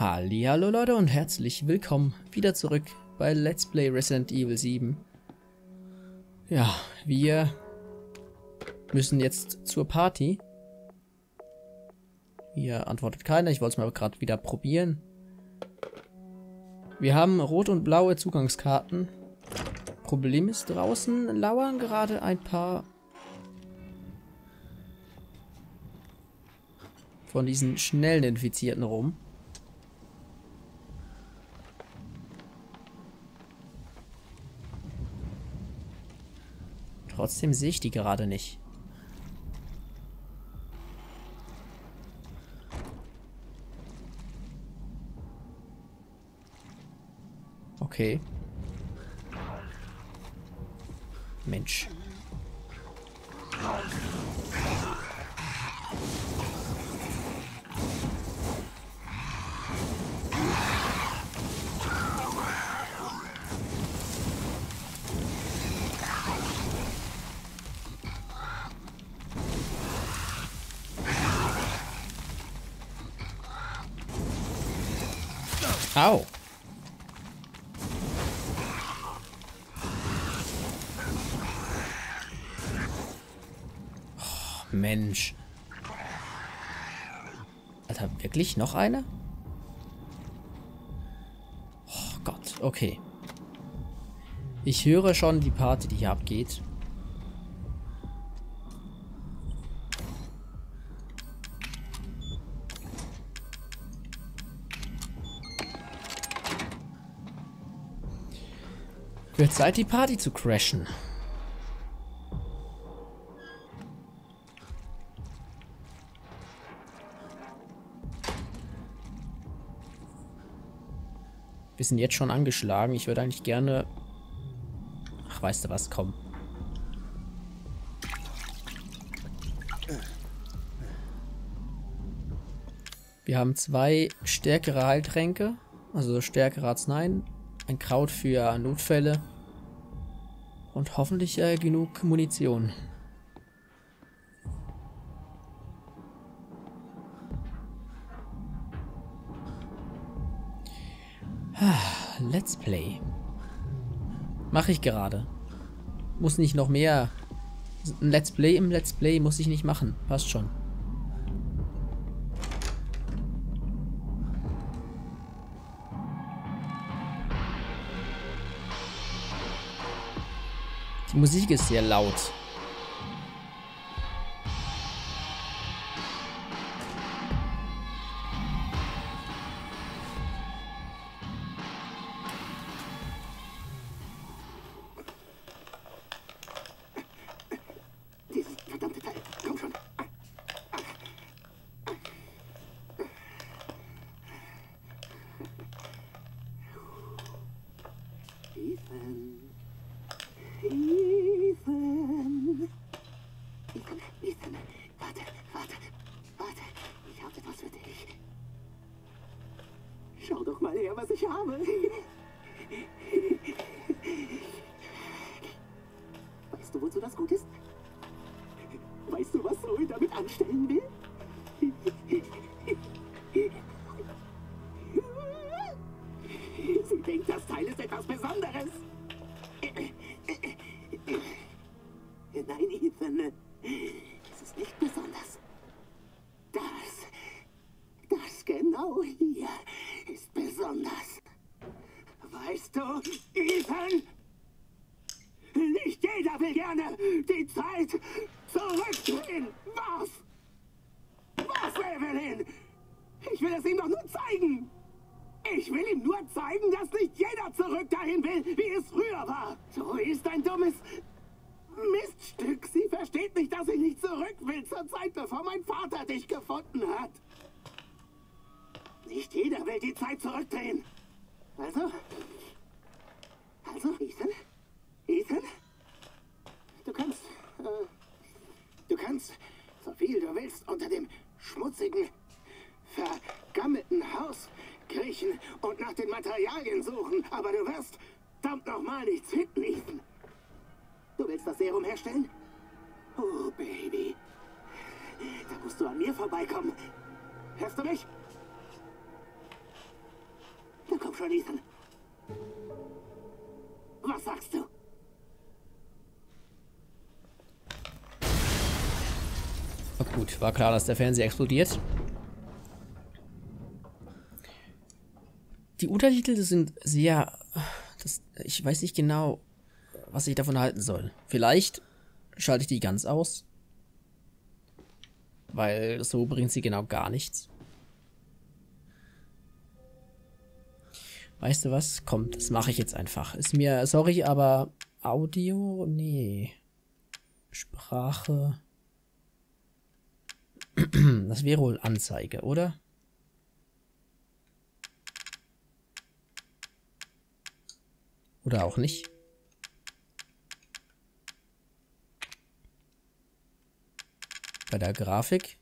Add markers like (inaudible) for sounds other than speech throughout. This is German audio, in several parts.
Hallo Leute und herzlich willkommen wieder zurück bei Let's Play Resident Evil 7. Ja, wir müssen jetzt zur Party. Hier antwortet keiner, ich wollte es mal gerade wieder probieren. Wir haben rote und blaue Zugangskarten. Problem ist, draußen lauern gerade ein paar von diesen schnellen Infizierten rum. Trotzdem sehe ich die gerade nicht. Okay. Mensch. Au. Oh, Mensch. Alter, wirklich noch eine? Oh Gott, okay. Ich höre schon die Party, die hier abgeht. Wird Zeit, die Party zu crashen. Wir sind jetzt schon angeschlagen. Ich würde eigentlich gerne... Ach, weißt du was, komm. Wir haben zwei stärkere Heiltränke, also stärkere Arzneien, ein Kraut für Notfälle und hoffentlich äh, genug Munition. Let's Play. Mache ich gerade. Muss nicht noch mehr. Ein Let's Play im Let's Play muss ich nicht machen. Passt schon. Die Musik ist sehr laut. Etwas Besonderes. Nein, Ethan. Es ist nicht besonders. Das, das genau hier ist besonders. Weißt du, Ethan? Nicht jeder will gerne die Zeit zurückdrehen. Was? Was, Evelyn? Ich will es ihm doch nur zeigen. Ich will ihm nur zeigen, dass nicht jeder zurück dahin will, wie es früher war. So ist ein dummes Miststück. Sie versteht nicht, dass ich nicht zurück will zur Zeit, bevor mein Vater dich gefunden hat. Nicht jeder will die Zeit zurückdrehen. Also, also, Ethan? Ethan? Du kannst, äh, du kannst, so viel du willst, unter dem schmutzigen, vergammelten Haus kriechen und nach den Materialien suchen, aber du wirst, verdammt nochmal, nichts finden, Ethan. Du willst das Serum herstellen? Oh, Baby. Da musst du an mir vorbeikommen. Hörst du mich? komm schon, Ethan. Was sagst du? Gut, war klar, dass der Fernseher explodiert. Die Untertitel sind sehr... Das, ich weiß nicht genau, was ich davon halten soll. Vielleicht schalte ich die ganz aus. Weil so bringt sie genau gar nichts. Weißt du was? Komm, das mache ich jetzt einfach. Ist mir, sorry, aber Audio? Nee. Sprache. (clears throat) Das wäre wohl Anzeige, oder? Oder auch nicht. Bei der Grafik.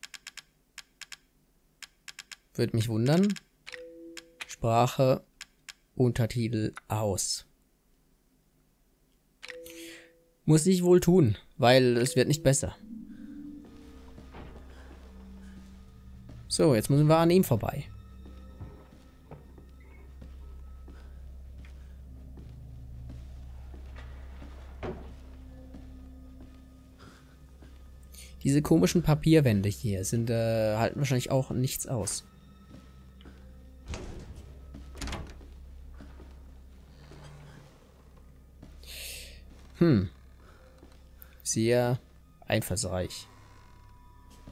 Würde mich wundern. Sprache, Untertitel aus. Muss ich wohl tun, weil es wird nicht besser. So, jetzt müssen wir an ihm vorbei. Diese komischen Papierwände hier sind äh, halten wahrscheinlich auch nichts aus. Hm. Sehr einfallsreich.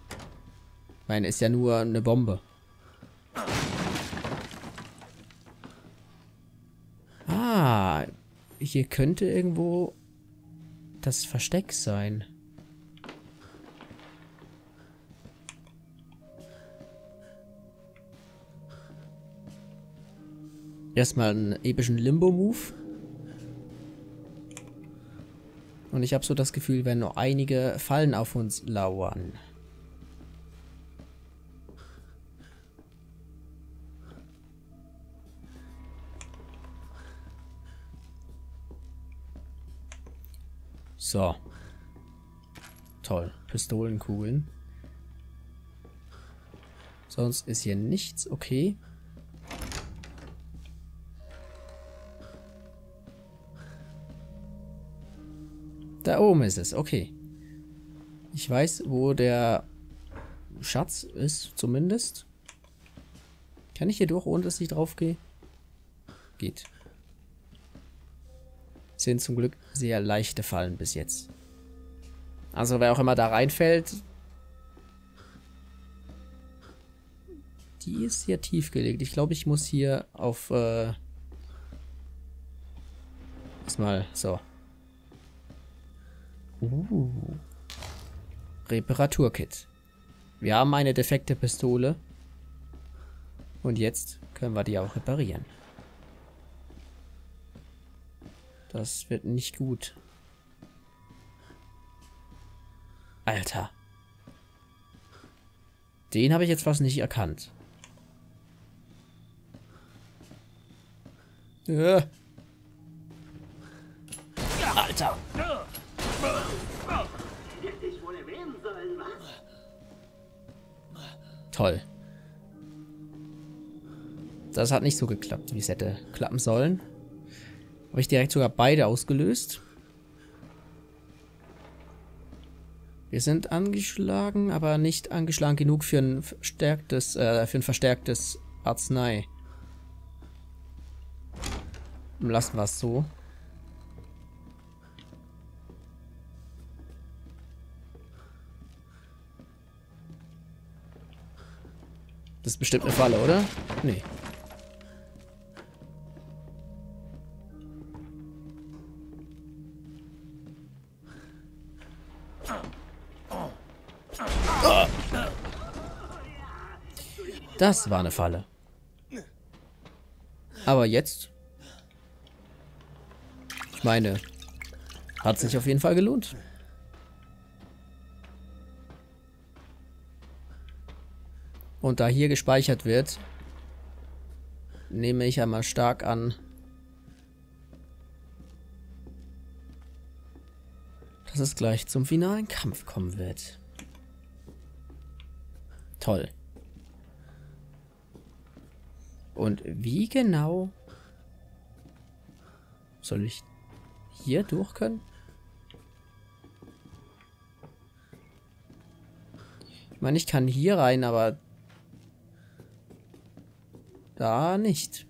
Ich meine, ist ja nur eine Bombe. Ah, hier könnte irgendwo das Versteck sein. Erstmal einen epischen Limbo-Move. Und ich habe so das Gefühl, wenn noch einige Fallen auf uns lauern. So. Toll. Pistolenkugeln. Sonst ist hier nichts okay. Da oben ist es, okay. Ich weiß, wo der Schatz ist, zumindest. Kann ich hier durch, ohne dass ich drauf gehe? Geht. Sind zum Glück sehr leichte Fallen bis jetzt. Also wer auch immer da reinfällt, die ist hier tief gelegt. Ich glaube, ich muss hier auf äh, erstmal so Uh. Reparaturkit. Wir haben eine defekte Pistole. Und jetzt können wir die auch reparieren. Das wird nicht gut. Alter. Den habe ich jetzt fast nicht erkannt. Ja. Alter. Toll. Das hat nicht so geklappt, wie es hätte klappen sollen. Habe ich direkt sogar beide ausgelöst. Wir sind angeschlagen, aber nicht angeschlagen genug für ein verstärktes, äh, für ein verstärktes Arznei. Lassen wir es so. Das ist bestimmt eine Falle, oder? Nee. Das war eine Falle. Aber jetzt... Ich meine, hat sich auf jeden Fall gelohnt. Und da hier gespeichert wird, nehme ich einmal stark an, dass es gleich zum finalen Kampf kommen wird. Toll. Und wie genau soll ich hier durch können? Ich meine, ich kann hier rein, aber da nicht.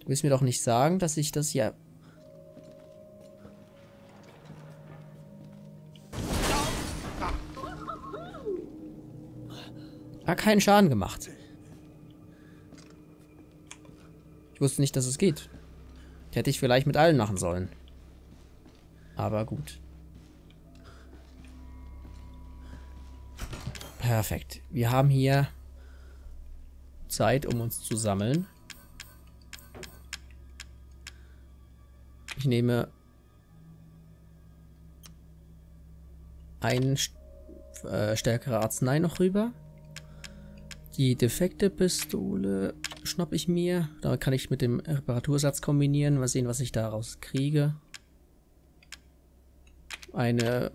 Du willst mir doch nicht sagen, dass ich das hier... Hat keinen Schaden gemacht. Ich wusste nicht, dass es geht. Hätte ich vielleicht mit allen machen sollen. Aber gut. Perfekt. Wir haben hier Zeit, um uns zu sammeln. Ich nehme ein äh, stärkere Arznei noch rüber. Die defekte Pistole schnapp ich mir. Da kann ich mit dem Reparatursatz kombinieren. Mal sehen, was ich daraus kriege. Eine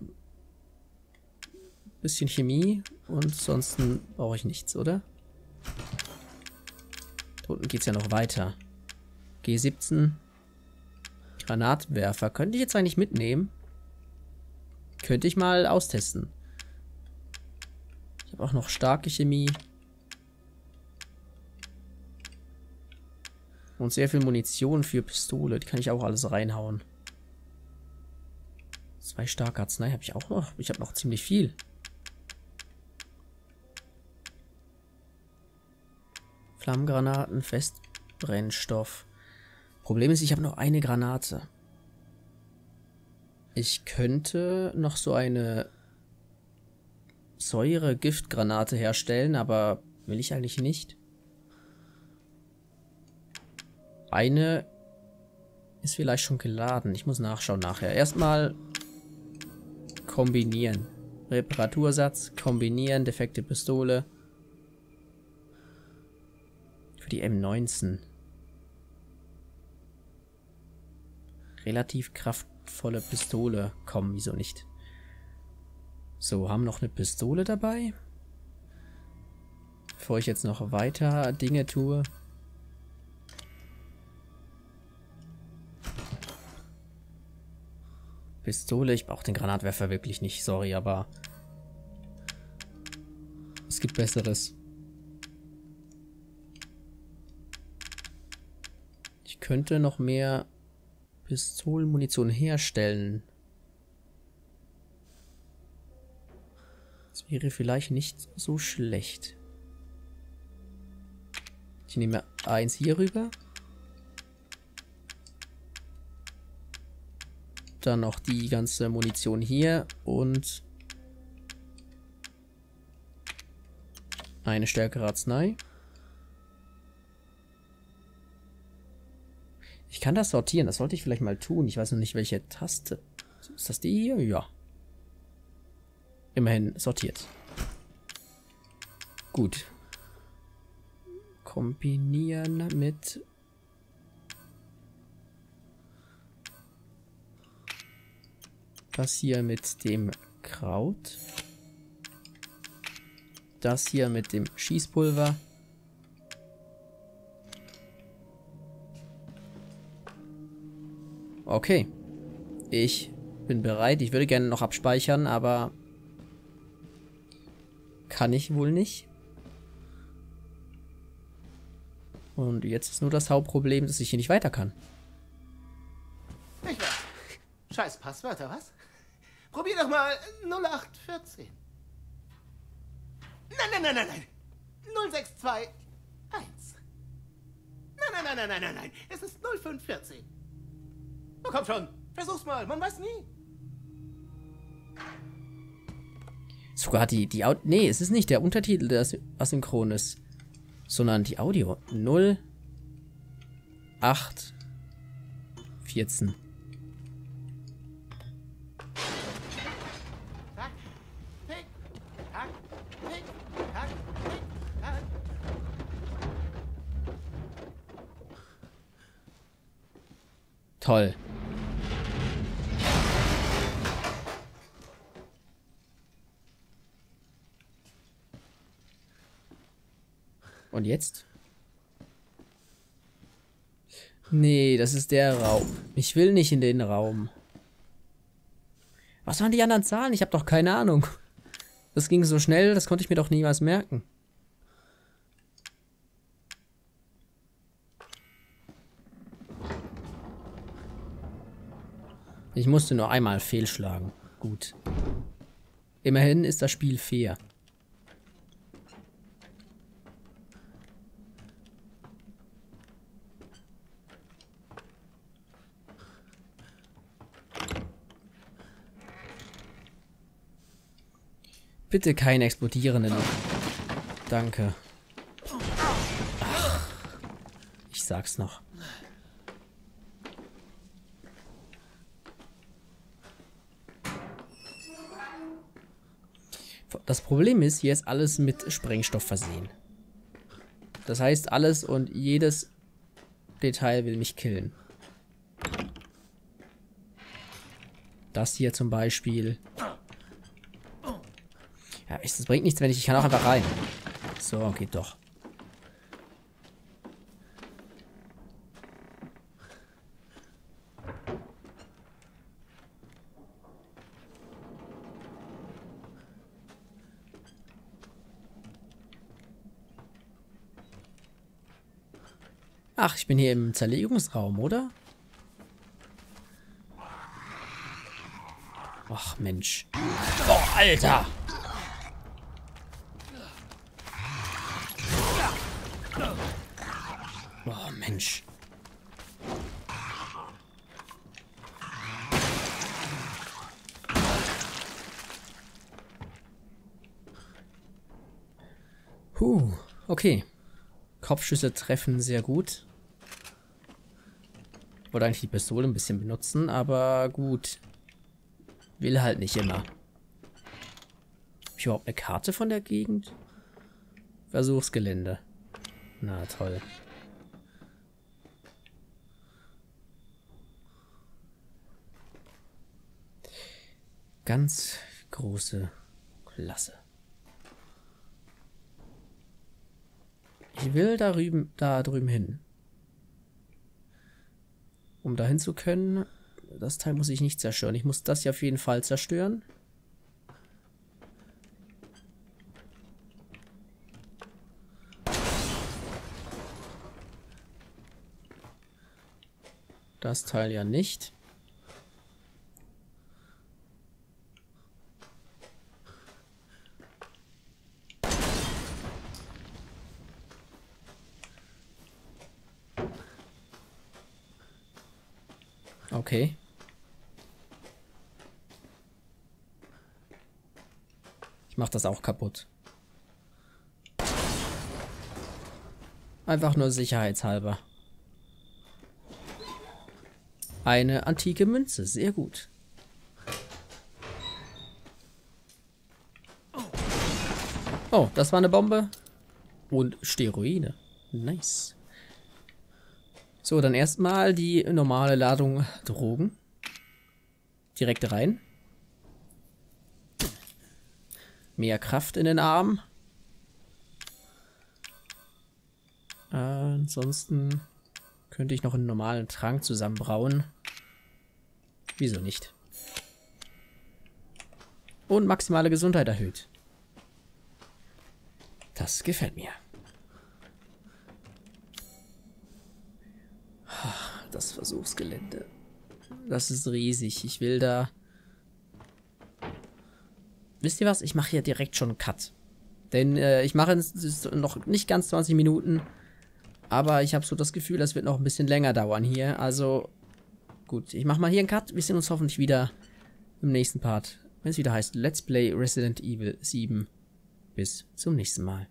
bisschen Chemie und sonst brauche ich nichts, oder? Da unten geht es ja noch weiter. G17. Granatwerfer. Könnte ich jetzt eigentlich mitnehmen? Könnte ich mal austesten. Ich habe auch noch starke Chemie. Und sehr viel Munition für Pistole. Die kann ich auch alles reinhauen. Zwei starke Arznei habe ich auch noch. Ich habe noch ziemlich viel. Flammengranaten, Festbrennstoff. Problem ist, ich habe noch eine Granate. Ich könnte noch so eine Säure-Giftgranate herstellen, aber will ich eigentlich nicht. Eine ist vielleicht schon geladen. Ich muss nachschauen nachher. Erstmal kombinieren. Reparatursatz, kombinieren, defekte Pistole. Für die M19. Relativ kraftvolle Pistole. Komm, wieso nicht? So, haben noch eine Pistole dabei. Bevor ich jetzt noch weiter Dinge tue. Pistole. Ich brauche den Granatwerfer wirklich nicht, sorry, aber es gibt Besseres. Könnte noch mehr Pistolenmunition herstellen. Das wäre vielleicht nicht so schlecht. Ich nehme eins hier rüber. Dann noch die ganze Munition hier und eine stärkere Arznei. Ich kann das sortieren, das sollte ich vielleicht mal tun. Ich weiß noch nicht, welche Taste. Ist das die hier? Ja. Immerhin sortiert. Gut. Kombinieren mit Das hier mit dem Kraut. Das hier mit dem Schießpulver. Okay. Ich bin bereit. Ich würde gerne noch abspeichern, aber kann ich wohl nicht. Und jetzt ist nur das Hauptproblem, dass ich hier nicht weiter kann. Ich weiß. Scheiß Passwörter, was? Probier doch mal 0814. Nein, nein, nein, nein, nein. 0621. Nein, nein, nein, nein, nein, nein, nein. Es ist 0514. Komm schon. Versuch's mal. Man weiß nie. Sogar die, die Audio. Nee, es ist nicht der Untertitel, der asynchron ist. Sondern die Audio. 0 8 14. Toll. Jetzt? Nee, das ist der Raum. Ich will nicht in den Raum. Was waren die anderen Zahlen? Ich habe doch keine Ahnung. Das ging so schnell, das konnte ich mir doch niemals merken. Ich musste nur einmal fehlschlagen. Gut. Immerhin ist das Spiel fair. Bitte keine explodierenden. Danke. Ach, ich sag's noch. Das Problem ist, hier ist alles mit Sprengstoff versehen. Das heißt, alles und jedes Detail will mich killen. Das hier zum Beispiel. Ja, es bringt nichts, wenn ich... Ich kann auch einfach rein. So, geht doch. Ach, ich bin hier im Zerlegungsraum, oder? Ach, Mensch. Oh, Alter! Oh, Mensch. Huh, okay. Kopfschüsse treffen sehr gut. Wollte eigentlich die Pistole ein bisschen benutzen, aber gut. Will halt nicht immer. Habe ich überhaupt eine Karte von der Gegend? Versuchsgelände. Na toll. Ganz große Klasse. Ich will da drüben, da drüben hin. Um dahin zu können, das Teil muss ich nicht zerstören. Ich muss das hier auf jeden Fall zerstören. Das Teil ja nicht. Okay. Ich mach das auch kaputt. Einfach nur sicherheitshalber. Eine antike Münze, sehr gut. Oh, das war eine Bombe. Und Steroide. Nice. So, dann erstmal die normale Ladung Drogen. Direkt rein. Mehr Kraft in den Arm. Äh, ansonsten könnte ich noch einen normalen Trank zusammenbrauen. Wieso nicht? Und maximale Gesundheit erhöht. Das gefällt mir. Das Versuchsgelände. Das ist riesig. Ich will da... Wisst ihr was? Ich mache hier direkt schon einen Cut. Denn äh, ich mache noch nicht ganz 20 Minuten. Aber ich habe so das Gefühl, das wird noch ein bisschen länger dauern hier. Also gut, ich mache mal hier einen Cut. Wir sehen uns hoffentlich wieder im nächsten Part. Wenn es wieder heißt Let's Play Resident Evil 7. Bis zum nächsten Mal.